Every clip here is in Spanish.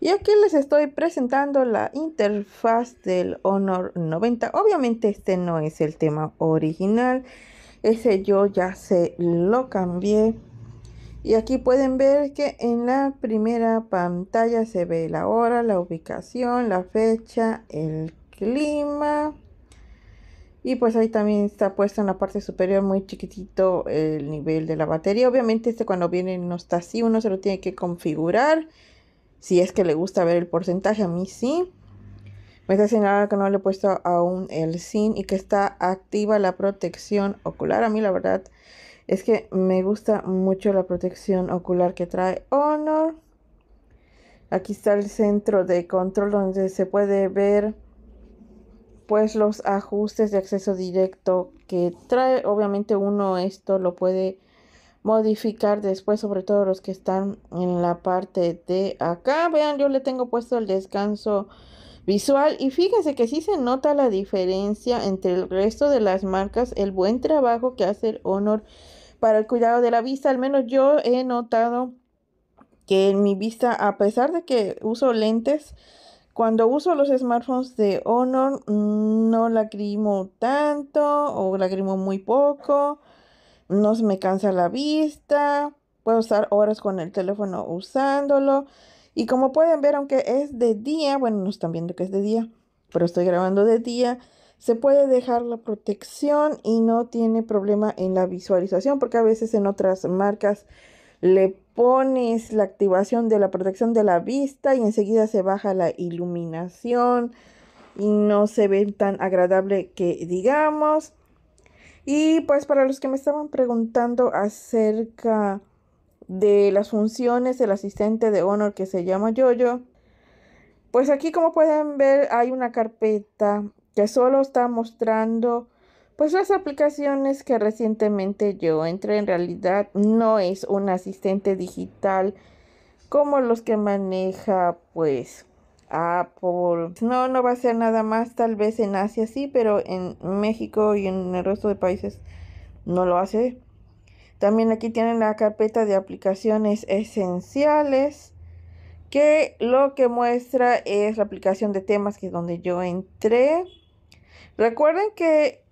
Y aquí les estoy presentando la interfaz del Honor 90. Obviamente este no es el tema original. Ese yo ya se lo cambié. Y aquí pueden ver que en la primera pantalla se ve la hora, la ubicación, la fecha, el clima. Y pues ahí también está puesto en la parte superior muy chiquitito el nivel de la batería. Obviamente este cuando viene no está así, uno se lo tiene que configurar. Si es que le gusta ver el porcentaje, a mí sí. Me está señalando que no le he puesto aún el SIN y que está activa la protección ocular. A mí la verdad es que me gusta mucho la protección ocular que trae Honor. Aquí está el centro de control donde se puede ver pues los ajustes de acceso directo que trae. Obviamente uno esto lo puede modificar después, sobre todo los que están en la parte de acá. Vean, yo le tengo puesto el descanso visual y fíjense que sí se nota la diferencia entre el resto de las marcas, el buen trabajo que hace el Honor para el cuidado de la vista. Al menos yo he notado que en mi vista, a pesar de que uso lentes, cuando uso los smartphones de Honor no lagrimo tanto o lagrimo muy poco no se me cansa la vista, puedo estar horas con el teléfono usándolo. Y como pueden ver, aunque es de día, bueno, no están viendo que es de día, pero estoy grabando de día, se puede dejar la protección y no tiene problema en la visualización, porque a veces en otras marcas le pones la activación de la protección de la vista y enseguida se baja la iluminación y no se ve tan agradable que digamos. Y pues para los que me estaban preguntando acerca de las funciones del asistente de Honor que se llama Yoyo, pues aquí como pueden ver hay una carpeta que solo está mostrando pues las aplicaciones que recientemente yo entré. En realidad no es un asistente digital como los que maneja pues Apple. No, no va a ser nada más, tal vez en Asia sí, pero en México y en el resto de países no lo hace. También aquí tienen la carpeta de aplicaciones esenciales que lo que muestra es la aplicación de temas que es donde yo entré. Recuerden que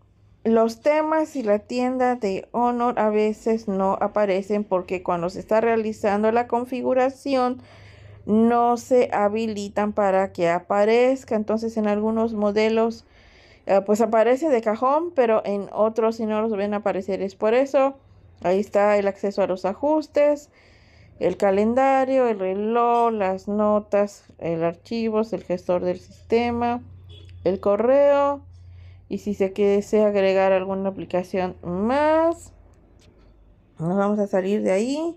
los temas y la tienda de Honor a veces no aparecen porque cuando se está realizando la configuración no se habilitan para que aparezca. Entonces en algunos modelos eh, pues aparece de cajón, pero en otros si no los ven aparecer es por eso. Ahí está el acceso a los ajustes, el calendario, el reloj, las notas, el archivo, el gestor del sistema, el correo. Y si se desea agregar alguna aplicación más, nos vamos a salir de ahí.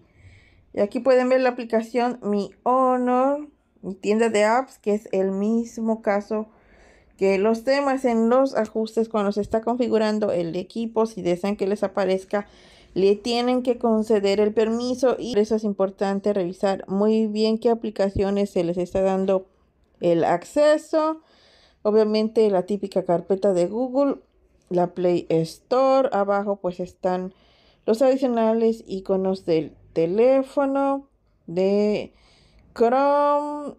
Y aquí pueden ver la aplicación Mi Honor, mi tienda de apps, que es el mismo caso que los temas en los ajustes cuando se está configurando el equipo, si desean que les aparezca, le tienen que conceder el permiso y por eso es importante revisar muy bien qué aplicaciones se les está dando el acceso. Obviamente la típica carpeta de Google, la Play Store, abajo pues están los adicionales iconos del teléfono, de Chrome,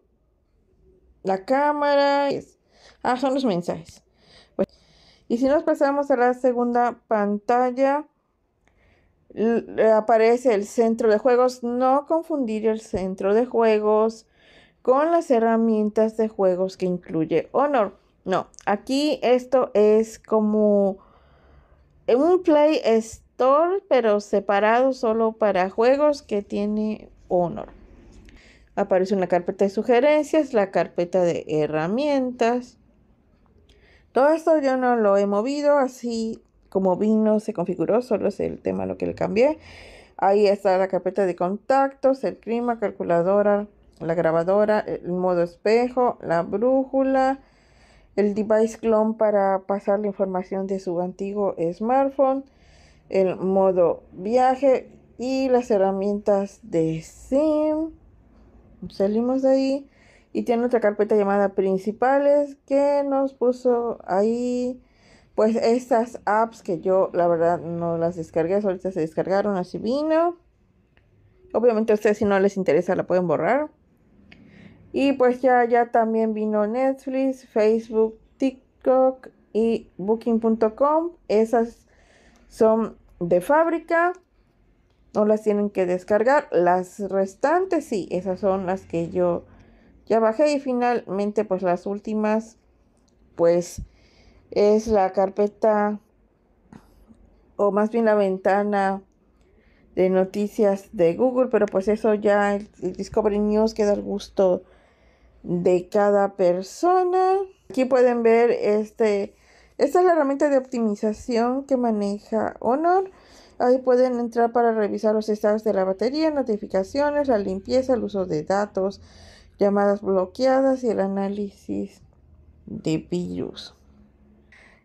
la cámara. Ah, son los mensajes. Pues, y si nos pasamos a la segunda pantalla, aparece el centro de juegos. No confundir el centro de juegos con las herramientas de juegos que incluye Honor. No, aquí esto es como un Play pero separado solo para juegos que tiene Honor. Aparece una carpeta de sugerencias, la carpeta de herramientas. Todo esto yo no lo he movido, así como vino se configuró, solo es el tema lo que le cambié. Ahí está la carpeta de contactos, el clima, calculadora, la grabadora, el modo espejo, la brújula, el device clone para pasar la información de su antiguo smartphone, el modo viaje y las herramientas de sim. Salimos de ahí. Y tiene otra carpeta llamada principales que nos puso ahí pues estas apps que yo la verdad no las descargué. Ahorita se descargaron así vino. Obviamente a ustedes si no les interesa la pueden borrar. Y pues ya, ya también vino Netflix, Facebook, TikTok y Booking.com. Esas son de fábrica. No las tienen que descargar. Las restantes sí, esas son las que yo ya bajé. Y finalmente pues las últimas pues es la carpeta o más bien la ventana de noticias de Google, pero pues eso ya el, Discovery News queda al gusto de cada persona. Aquí pueden ver este, esta es la herramienta de optimización que maneja Honor. Ahí pueden entrar para revisar los estados de la batería, notificaciones, la limpieza, el uso de datos, llamadas bloqueadas y el análisis de virus.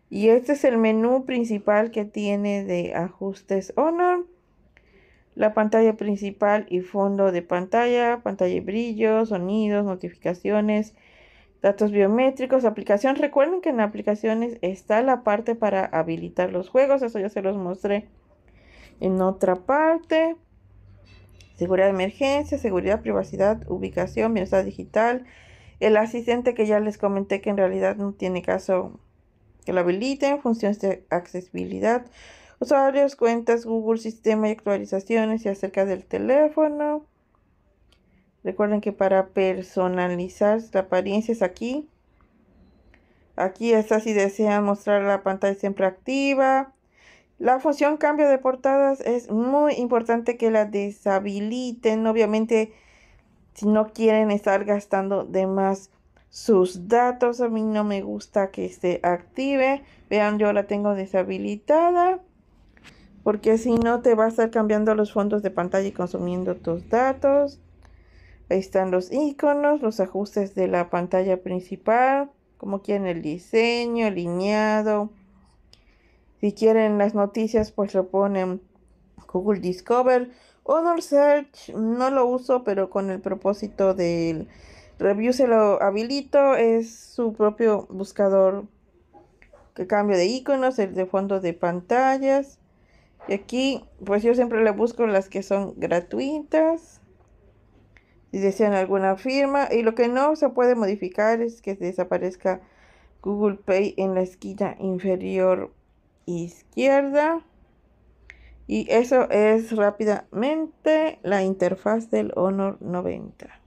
Y este es el menú principal que tiene de ajustes Honor. La pantalla principal y fondo de pantalla, pantalla y brillo, sonidos, notificaciones, datos biométricos, aplicación. Recuerden que en aplicaciones está la parte para habilitar los juegos. Eso ya se los mostré en otra parte. Seguridad de emergencia, seguridad, privacidad, ubicación, bienestar digital. El asistente que ya les comenté que en realidad no tiene caso que lo habiliten, funciones de accesibilidad, usuarios, cuentas, Google, sistema y actualizaciones y acerca del teléfono. Recuerden que para personalizar la apariencia es aquí. Aquí está si desean mostrar la pantalla siempre activa. La función cambio de portadas es muy importante que la deshabiliten. Obviamente, si no quieren estar gastando de más sus datos. A mí no me gusta que se active. Vean, yo la tengo deshabilitada. Porque si no te va a estar cambiando los fondos de pantalla y consumiendo tus datos. Ahí están los iconos, los ajustes de la pantalla principal. Como quieren el diseño, alineado. Si quieren las noticias, pues lo ponen Google Discover. Honor Search no lo uso, pero con el propósito del Review se lo habilito, es su propio buscador que cambio de iconos, el de fondo de pantallas. Y aquí, pues yo siempre le busco las que son gratuitas. Si desean alguna firma. Y lo que no se puede modificar es que desaparezca Google Pay en la esquina inferior izquierda. Y eso es rápidamente la interfaz del Honor 90.